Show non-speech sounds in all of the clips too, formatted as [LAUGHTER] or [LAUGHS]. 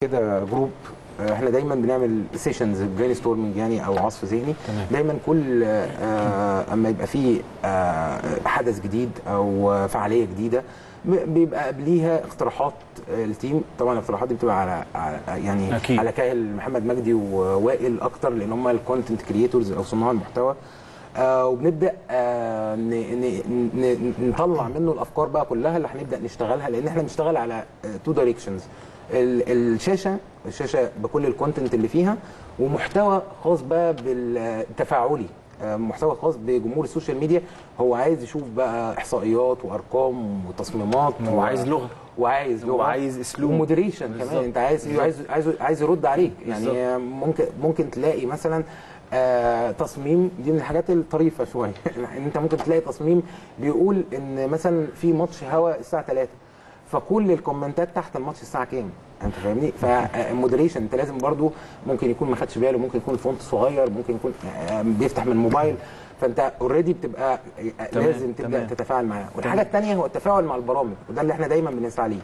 كده group آه، إحنا دايما بنعمل sessions brainstorming يعني أو عصف ذهني. دايما كل آه، أما يبقى في آه، حدث جديد أو فعالية جديدة بيبقى قبليها اقتراحات ال team طبعا الاقتراحات دي بتبقى على على- يعني أكيد. على كاهل محمد مجدي ووائل أكتر لأن هم ال content creators أو صناع المحتوى آه وبنبدأ آه نطلع منه الأفكار بقى كلها اللي هنبدأ نشتغلها لأن إحنا بنشتغل على two directions الشاشة الشاشة بكل ال content اللي فيها ومحتوى خاص بقى بالتفاعلي آه، محتوى خاص بجمهور ال social media هو عايز يشوف بقى إحصائيات وأرقام وتصميمات هو عايز لغة. وعايز لغة عايز أسلوب. و moderation. كمان أنت عايز. عايز عايز عايز يرد عليك. يعني ممكن ممكن تلاقي مثلا آه تصميم دي من الحاجات الطريفة شوية ان [LAUGHS] أنت ممكن تلاقي تصميم بيقول إن مثلا في ماتش هوا الساعة 3 فكل الكومنتات تحت الماتش الساعة كام؟ أنت فاهمني؟ ف moderation أنت لازم برضو ممكن يكون ما خدش باله ممكن يكون ال font صغير ممكن يكون آه، بيفتح من الموبايل فأنت already بتبقى تمام، لازم تبدأ تمام. تتفاعل معاه. والحاجة الثانية هو التفاعل مع البرامج وده اللي إحنا دايما بنسعى ليه.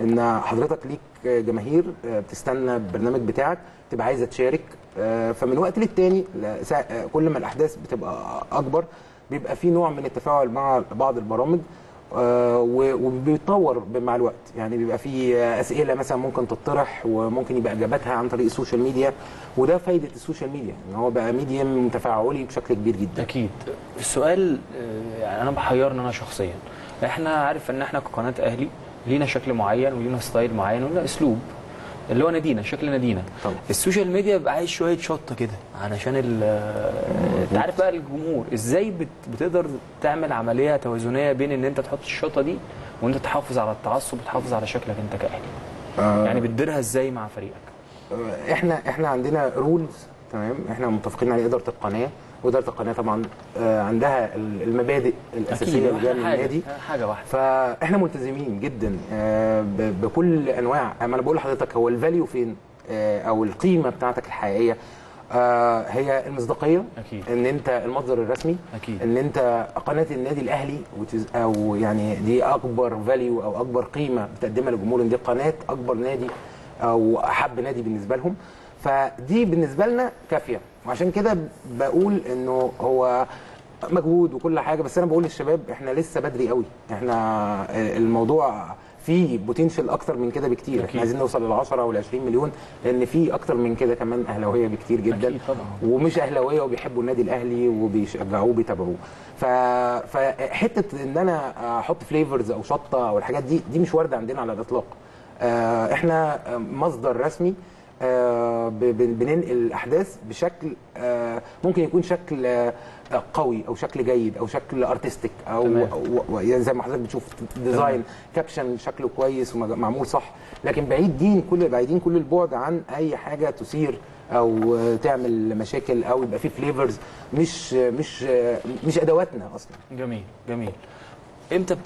إن حضرتك ليك جماهير آه، بتستنى البرنامج بتاعك تبقى عايزة تشارك آه، فمن وقت للتاني آه، كل ما الأحداث بتبقى أكبر بيبقى في نوع من التفاعل مع بعض البرامج. آه، وبيتطور مع الوقت. يعني بيبقى في آه، أسئلة مثلا ممكن تطرح وممكن يبقى إجاباتها عن طريق ال social media وده فايدة ال social media إن هو بقى medium تفاعلي بشكل كبير جدا. أكيد. السؤال آه، يعني أنا بحيرني أنا شخصيا. إحنا عارف إن إحنا كقناة أهلي لينا شكل معين ولينا ستايل معين ولينا أسلوب. اللي هو نادينا شكل نادينا. طبعا. ال social media بيبقى عايز شوية شطة كده علشان ال- أنت عارف بقى الجمهور إزاي بت- بتقدر تعمل عملية توازنية بين إن أنت تحط الشطة دي وان انت تحافظ على التعصب وتحافظ على شكلك أنت كأهلي. آه. يعني بتديرها إزاي مع فريقك؟ آه، إحنا إحنا عندنا rules تمام؟ إحنا متفقين على إدارة القناة. وإدارة القناة طبعا آه، عندها ال- المبادئ الأساسية اللي من النادي. حاجة واحدة. فإحنا ملتزمين جدا آه، بكل أنواع. أما أنا بقول لحضرتك هو ال value فين؟ آه، أو القيمة بتاعتك الحقيقية؟ هي المصداقية. أكيد. إن أنت المصدر الرسمي. أكيد. إن أنت قناة النادي الأهلي is- أو يعني دي أكبر فاليو أو أكبر قيمة بتقدمها للجمهور إن دي قناة أكبر نادي أو احب نادي بالنسبة لهم. فدي بالنسبة لنا كافية. وعشان كده بقول إنه هو مجهود وكل حاجة بس أنا بقول للشباب إحنا لسه بدري قوي. إحنا الموضوع فيه potential أكتر من كده بكتير. أكيد. إحنا عايزين نوصل لل 10 وال 20 مليون لأن في أكتر من كده كمان أهلاوية بكتير جدا. أكيد طبعا. ومش أهلاوية وبيحبوا النادي الأهلي وبيشجعوه وبيتابعوه. ف... فحته إن أنا أحط flavors أو شطة أو الحاجات دي دي مش واردة عندنا على الإطلاق. آه، إحنا مصدر رسمي بننقل الأحداث بشكل آه، ممكن يكون شكل آه، قوي أو شكل جيد أو شكل artistic أو تمام. و- و- يعني زي ما حضرتك بتشوف design caption شكله كويس ومعمول صح لكن بعيدين كل بعيدين كل البعد عن أي حاجة تثير أو تعمل مشاكل أو يبقى في flavors مش مش مش أدواتنا أصلا جميل جميل إمتى.